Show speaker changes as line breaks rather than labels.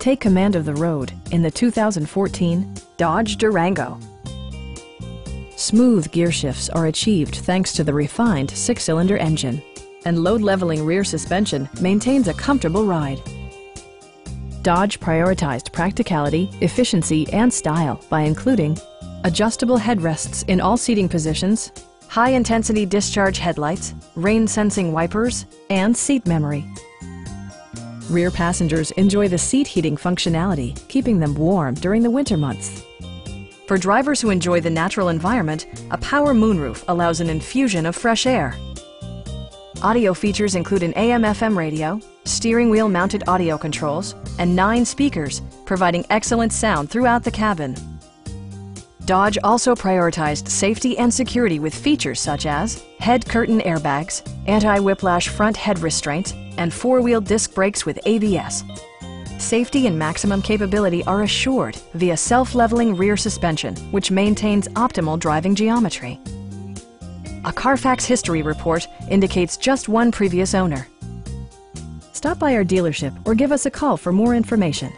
Take command of the road in the 2014 Dodge Durango. Smooth gear shifts are achieved thanks to the refined six-cylinder engine, and load-leveling rear suspension maintains a comfortable ride. Dodge prioritized practicality, efficiency, and style by including adjustable headrests in all seating positions, high-intensity discharge headlights, rain-sensing wipers, and seat memory. Rear passengers enjoy the seat heating functionality, keeping them warm during the winter months. For drivers who enjoy the natural environment, a power moonroof allows an infusion of fresh air. Audio features include an AM-FM radio, steering wheel mounted audio controls, and nine speakers, providing excellent sound throughout the cabin. Dodge also prioritized safety and security with features such as head curtain airbags, anti-whiplash front head restraints, and four-wheel disc brakes with ABS. Safety and maximum capability are assured via self-leveling rear suspension, which maintains optimal driving geometry. A Carfax history report indicates just one previous owner. Stop by our dealership or give us a call for more information.